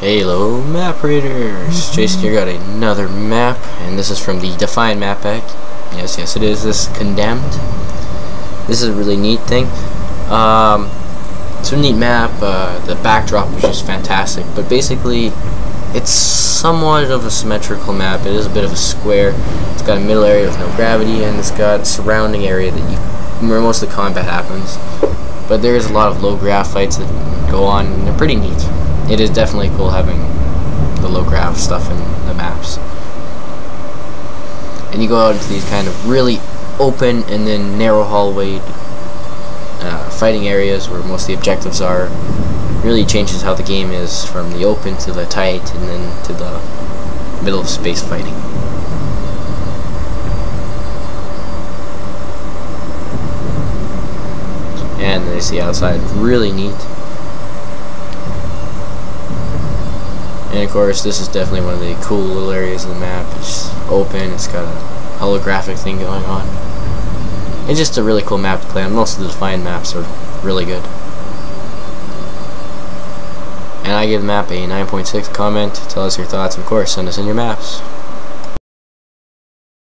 Hello Map Raters! Jason here got another map and this is from the Defiant map pack. Yes, yes it is. This Condemned. This is a really neat thing. Um, it's a neat map. Uh, the backdrop is just fantastic. But basically, it's somewhat of a symmetrical map. It is a bit of a square. It's got a middle area with no gravity and it's got a surrounding area that you where most of the combat happens. But there is a lot of low grav fights that go on and they're pretty neat it is definitely cool having the low grav stuff in the maps. And you go out into these kind of really open and then narrow hallway uh, fighting areas where most of the objectives are. Really changes how the game is from the open to the tight and then to the middle of space fighting. And there's the outside, really neat. And of course, this is definitely one of the cool little areas of the map. It's open, it's got a holographic thing going on. It's just a really cool map to play on. Most of the Defiant maps are really good. And I give the map a 9.6 comment. Tell us your thoughts, of course. Send us in your maps.